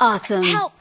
Awesome. Help!